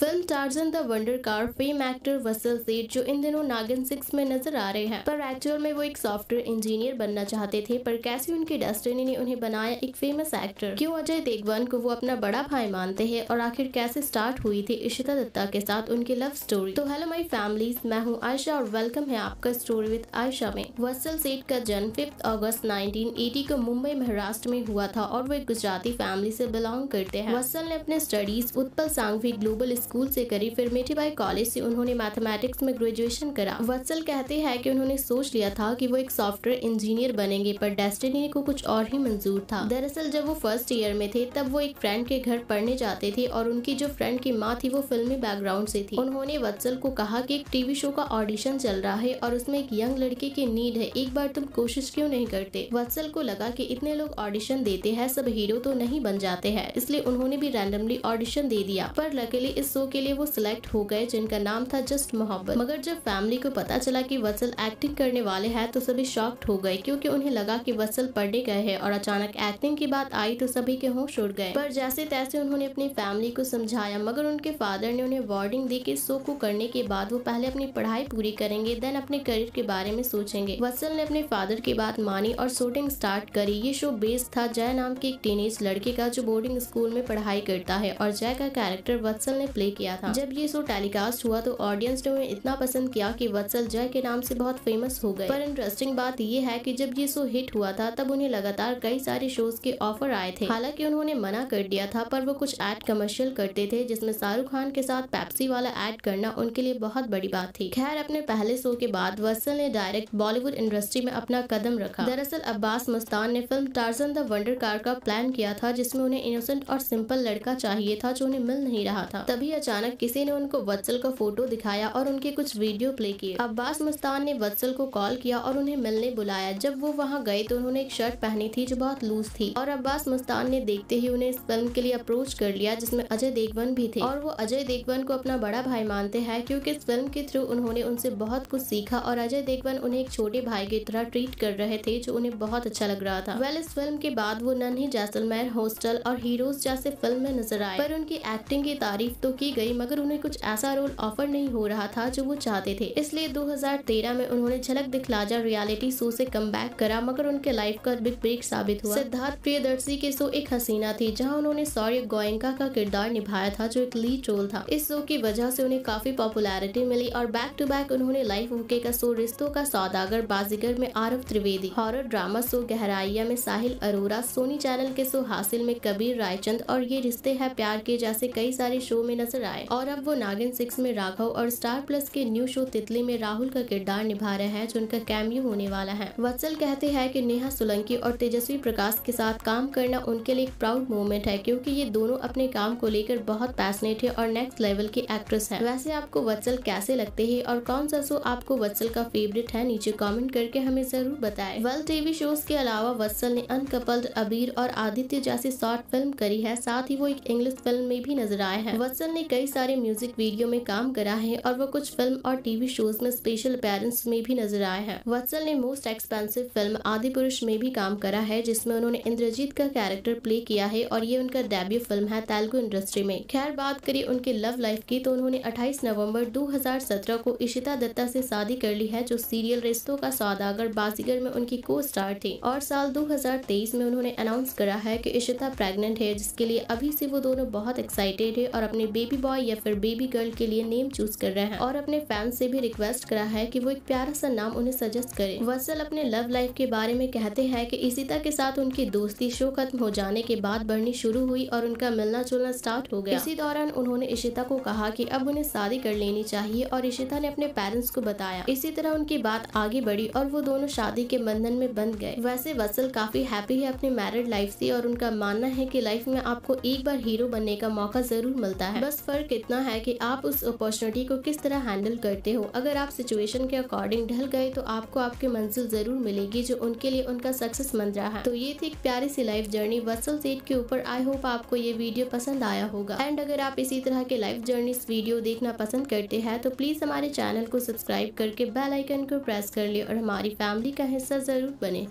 Film Tarzan the wonder car fame actor Vatsal Sheth, जो इन दिनों नागिन सिक्स में नज़र आ रहे हैं। पर एक्चुअल में वो एक सॉफ्टवेयर इंजीनियर बनना चाहते थे, पर कैसे उनकी डेस्टिनी ने उन्हें बनाया एक फ़ेमस एक्टर क्यों अजय देवगन को वो अपना बड़ा भाई मानते हैं और आखिर कैसे स्टार्ट हुई थी इशिता दत्ता के साथ उनकी लव स्टोरी तो हेलो माई फैमिली मैं हूँ आयशा और वेलकम है आपका स्टोरी विद आयशा में। वसल सेठ का जन्म फिफ्थ अगस्त नाइनटीन को मुंबई महाराष्ट्र में हुआ था और वो एक गुजराती फैमिली से बिलोंग करते हैं। वसल ने अपने studies Utpal Sanghvi global school से करी, फिर मीठीबाई कॉलेज से उन्होंने मैथमेटिक्स में ग्रेजुएशन करा। वत्सल कहते हैं कि उन्होंने सोच लिया था कि वो एक सॉफ्टवेयर इंजीनियर बनेंगे, पर डेस्टिनी को कुछ और ही मंजूर था। दरअसल जब वो फ़र्स्ट ईयर में थे, तब वो एक फ्रेंड के घर पढ़ने जाते थे और उनकी जो फ्रेंड की माँ थी, वो फिल्मी बैकग्राउंड से थी। उन्होंने वत्सल को कहा कि एक टीवी शो का ऑडिशन चल रहा है और उसमें एक यंग लड़के की नीड है, एक बार तुम कोशिश क्यों नहीं करते? वत्सल को लगा कि इतने लोग ऑडिशन देते हैं, सब हीरो तो नहीं बन जाते हैं, इसलिए उन्होंने भी रैंडमली ऑडिशन दे दिया। पर लकीली इस शो के लिए वो सिलेक्ट हो गए, जिनका नाम था जस्ट मोहब्बत। मगर जब फैमिली को पता चला कि वत्सल एक्टिंग करने वाले हैं तो सभी शॉक्ड हो गए, क्योंकि उन्हें लगा कि वत्सल पढ़ने गए हैं और अचानक एक्टिंग की बात आई तो सभी के होश उड़ गए। पर जैसे तैसे उन्होंने अपनी फैमिली को समझाया, मगर उनके फादर ने उन्हें वार्निंग दी कि शो को करने के बाद वो पहले अपनी पढ़ाई पूरी करेंगे देन अपने करियर के बारे में सोचेंगे। वत्सल ने अपने फादर की बात मानी और शूटिंग स्टार्ट करी। ये शो बेस्ड था जय नाम के एक टीनेज लड़के का, जो बोर्डिंग स्कूल में पढ़ाई करता है और जय का कैरेक्टर वत्सल ने प्ले किया था। जब ये शो टेलीकास्ट हुआ तो ऑडियंस ने उन्हें इतना पसंद किया कि वत्सल जय के नाम से बहुत फ़ेमस हो गए। पर इंटरेस्टिंग बात ये है कि जब ये शो हिट हुआ था, तब उन्हें लगातार कई सारे शोज़ के ऑफ़र आए थे। हालाँकि उन्होंने मना कर दिया था, पर वो कुछ एड कमर्शियल करते थे, जिसमें शाहरुख खान के साथ पैप्सी वाला एड करना उनके लिए बहुत बड़ी बात थी। खैर, अपने पहले शो के बाद वत्सल ने डायरेक्ट बॉलीवुड इंडस्ट्री में अपना कदम रखा। दरअसल, अब्बास मुस्तान ने film Tarzan the wonder car का प्लान किया था, जिसमें उन्हें इनोसेंट और सिंपल लड़का चाहिए था जो उन्हें मिल नहीं रहा था। तभी अचानक किसी ने उनको वत्सल का फ़ोटो दिखाया और उनके कुछ वीडियो प्ले किए। अब्बास मुस्तान ने वत्सल को कॉल किया और उन्हें मिलने बुलाया। जब वो वहाँ गए तो उन्होंने एक शर्ट पहनी थी जो बहुत लूज थी और अब्बास मुस्तान ने देखते ही उन्हें इस फ़िल्म के लिए अप्रोच कर लिया, जिसमें अजय देवगन भी थे। और वो अजय देवगन को अपना बड़ा भाई मानते हैं, क्योंकि इस फ़िल्म के थ्रू उन्होंने उनसे बहुत कुछ सीखा और अजय देवगन उन्हें एक छोटे भाई की तरह ट्रीट कर रहे थे, जो उन्हें बहुत अच्छा लग रहा था। वेल, इस फ़िल्म के बाद वो नन्ही जैसलमेर हॉस्टल और हीरोज जैसे फ़िल्म में नज़र आए, पर उनकी एक्टिंग की तारीफ़ तो की गई, मगर उन्हें कुछ ऐसा रोल ऑफ़र नहीं हो रहा था जो वो चाहते थे। इसलिए 2013 में उन्होंने झलक दिखला जा रियलिटी शो से कम करा, मगर उनके लाइफ का बिग ब्रेक साबित हुआ। सिद्धार्थ प्रियदर्शी के शो एक हसीना थी, जहाँ उन्होंने सौर्य गोयंका का किरदार निभाया था, जो एक लीड रोल था। इस शो की वजह से उन्हें काफ़ी पॉपुलैरिटी मिली और बैक टू बैक उन्होंने लाइफ ओके का शो रिश्तों का सौदागर बाजीगर में Aarav Trivedi, horror drama show गहराइया में साहिल अरोरा, सोनी चैनल के शो हासिल में कबीर रायचंद और ये रिश्ते है प्यार के जैसे कई सारे शो में नज़र आए। और अब वो नागिन सिक्स में राघव और स्टार प्लस के न्यू शो तितली में राहुल का किरदार निभा रहे हैं, जो उनका कैमियो होने वाला है। वत्सल कहते हैं कि नेहा सोलंकी और तेजस्वी प्रकाश के साथ काम करना उनके लिए एक प्राउड मोमेंट है, क्योंकि ये दोनों अपने काम को लेकर बहुत पैसनेट है और नेक्स्ट लेवल की एक्ट्रेस है। वैसे आपको वत्सल कैसे लगते है और कौन सा शो आपको वत्सल का फेवरेट है, नीचे कमेंट करके हमें ज़रूर बताएँ। वर्ल्ड टीवी शोज़ के अलावा वत्सल ने अनकपल्ड अबीर और आदित्य जैसी शॉर्ट फ़िल्म करी है, साथ ही वो एक इंग्लिश फ़िल्म में भी नज़र आए हैं। वत्सल ने कई सारे म्यूज़िक वीडियो में काम करा है और वो कुछ फ़िल्म और टीवी शोज़ में स्पेशल अपेयरेंस में भी नज़र आए हैं। वत्सल ने मोस्ट एक्सपेंसिव फ़िल्म आदि पुरुष में भी काम करा है, जिसमें उन्होंने इंद्रजीत का कैरेक्टर प्ले किया है और ये उनका डेब्यू फ़िल्म है तेलुगु इंडस्ट्री में। खैर, बात करिए उनके लव लाइफ की तो उन्होंने 28 नवंबर 2017 को इशिता दत्ता से शादी कर ली है, जो सीरियल रिश्तों का सौदागर बाजीगर में उनकी को स्टार थी। और साल 2023 में उन्होंने अनाउंस करा है की इशिता प्रेगनेंट है, जिसके लिए अभी से वो दोनों बहुत एक्साइटेड है और अपने बेबी बॉय या फिर बेबी गर्ल के लिए नेम चूज़ कर रहे हैं और अपने फैंस से भी रिक्वेस्ट करा है कि वो एक प्यारा सा नाम उन्हें सजेस्ट करे। वसल अपने लव लाइफ के बारे में कहते हैं कि इशिता के साथ उनकी दोस्ती शो खत्म हो जाने के बाद बढ़नी शुरू हुई और उनका मिलना जुलना स्टार्ट हो गया। इसी दौरान उन्होंने इशिता को कहा कि अब उन्हें शादी कर लेनी चाहिए और इशिता ने अपने पेरेंट्स को बताया। इसी तरह उनकी बात आगे बढ़ी और वो दोनों शादी के बंधन में बंध गए। वैसे वसल काफ़ी हैप्पी है अपने मैरिड लाइफ से और उनका मानना है कि लाइफ में आपको एक बार हीरो बनने का मौका ज़रूर मिलता है। बस फ़र्क इतना है कि आप उस अपॉर्चुनिटी को किस तरह हैंडल करते हो। अगर आप सिचुएशन के अकॉर्डिंग ढल गए तो आपको आपकी मंजिल ज़रूर मिलेगी जो उनके लिए उनका सक्सेस मन रहा है। तो ये थी एक प्यारी सी लाइफ जर्नी वसल सेट के ऊपर आई होप आपको ये वीडियो पसंद आया होगा। एंड अगर आप इसी तरह के लाइफ जर्नी वीडियो देखना पसंद करते हैं तो प्लीज़ हमारे चैनल को सब्सक्राइब करके बेल आइकन को प्रेस कर ले और हमारी फैमिली का हिस्सा ज़रूर बने।